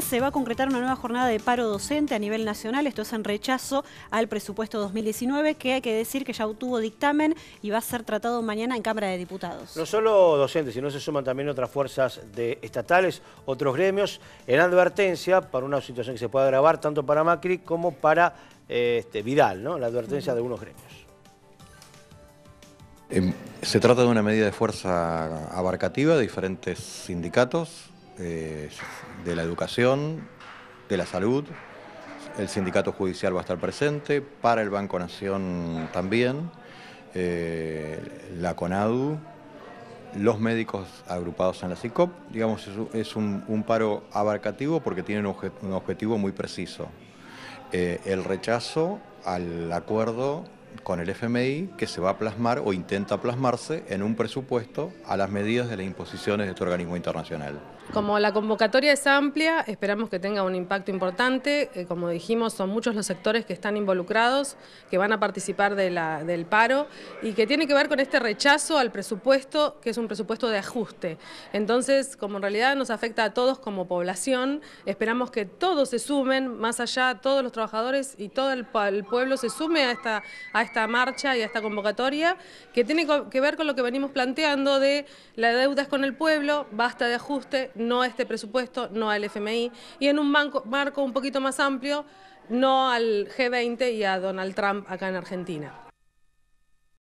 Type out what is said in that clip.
Mañana se va a concretar una nueva jornada de paro docente a nivel nacional. Esto es en rechazo al presupuesto 2019, que hay que decir que ya obtuvo dictamen y va a ser tratado mañana en Cámara de Diputados. No solo docentes, sino se suman también otras fuerzas de estatales, otros gremios, en advertencia para una situación que se puede agravar tanto para Macri como para este, Vidal, ¿no? la advertencia de algunos gremios. Em, se trata de una medida de fuerza abarcativa de diferentes sindicatos, eh, de la educación, de la salud. El sindicato judicial va a estar presente, para el Banco Nación también, eh, la CONADU, los médicos agrupados en la CICOP. Digamos, es un, paro abarcativo porque tiene un, objetivo muy preciso. Eh, el rechazo al acuerdo con el FMI que se va a plasmar o intenta plasmarse en un presupuesto a las medidas de las imposiciones de este organismo internacional. Como la convocatoria es amplia, esperamos que tenga un impacto importante. Eh, como dijimos, son muchos los sectores que están involucrados, que van a participar del paro y que tiene que ver con este rechazo al presupuesto, que es un presupuesto de ajuste. Entonces, como en realidad nos afecta a todos como población, esperamos que todos se sumen, más allá, todos los trabajadores y todo el, pueblo se sume a esta, esta marcha y a esta convocatoria, que tiene que ver con lo que venimos planteando de la deuda es con el pueblo, basta de ajuste, no a este presupuesto, no al FMI, y en un marco un poquito más amplio, no al G20 y a Donald Trump acá en Argentina.